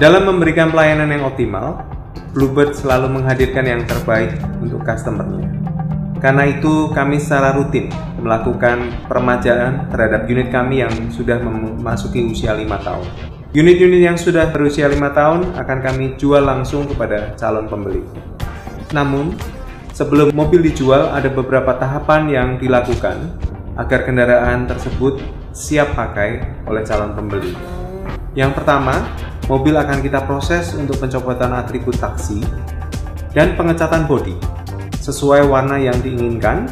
Dalam memberikan pelayanan yang optimal, Bluebird selalu menghadirkan yang terbaik untuk customernya. Karena itu, kami secara rutin melakukan peremajaan terhadap unit kami yang sudah memasuki usia 5 tahun. Unit-unit yang sudah berusia 5 tahun akan kami jual langsung kepada calon pembeli. Namun, sebelum mobil dijual ada beberapa tahapan yang dilakukan agar kendaraan tersebut siap pakai oleh calon pembeli. Yang pertama, mobil akan kita proses untuk pencopotan atribut taksi dan pengecatan bodi sesuai warna yang diinginkan.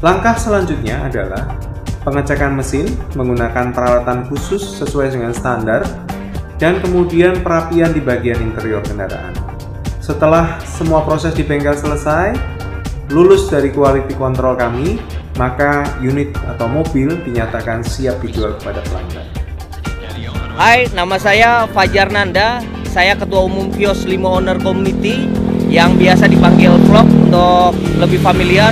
Langkah selanjutnya adalah pengecekan mesin menggunakan peralatan khusus sesuai dengan standar dan kemudian perapian di bagian interior kendaraan. Setelah semua proses di bengkel selesai, lulus dari quality control kami, maka unit atau mobil dinyatakan siap dijual kepada pelanggan. Hai, nama saya Fajar Nanda. Saya Ketua Umum Kios Limo Owner Community yang biasa dipanggil Vlog untuk lebih familiar.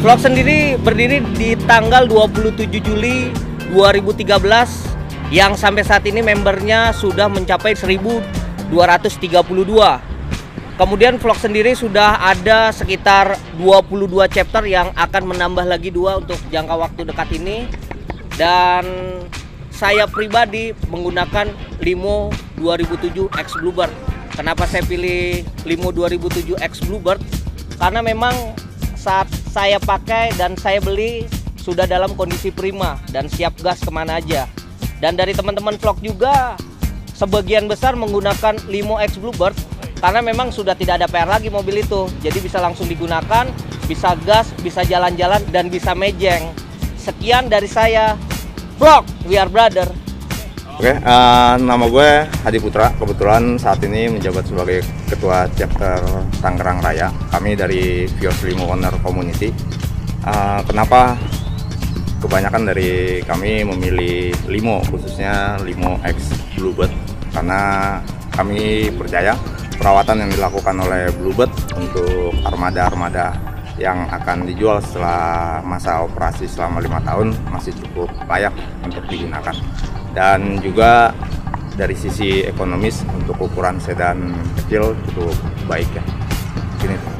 Vlog sendiri berdiri di tanggal 27 Juli 2013 yang sampai saat ini membernya sudah mencapai 1232. Kemudian vlog sendiri sudah ada sekitar 22 chapter yang akan menambah lagi dua untuk jangka waktu dekat ini. Dan saya pribadi menggunakan Limo 2007 X Bluebird. Kenapa saya pilih Limo 2007 X Bluebird? Karena memang saat saya pakai dan saya beli sudah dalam kondisi prima dan siap gas ke mana aja. Dan dari teman-teman vlog juga sebagian besar menggunakan Limo X Bluebird karena memang sudah tidak ada PR lagi mobil itu. Jadi bisa langsung digunakan, bisa gas, bisa jalan-jalan dan bisa mejeng. Sekian dari saya. Vlog, we are brother. Oke, uh, nama gue Hadi Putra. Kebetulan saat ini menjabat sebagai Ketua Chapter Tangerang Raya. Kami dari Vios Limo Owner Community. Uh, kenapa kebanyakan dari kami memilih Limo, khususnya Limo X Bluebird? Karena kami percaya perawatan yang dilakukan oleh Bluebird untuk armada-armada yang akan dijual setelah masa operasi selama lima tahun masih cukup layak untuk digunakan dan juga dari sisi ekonomis untuk ukuran sedan kecil cukup baik ya. Tuh.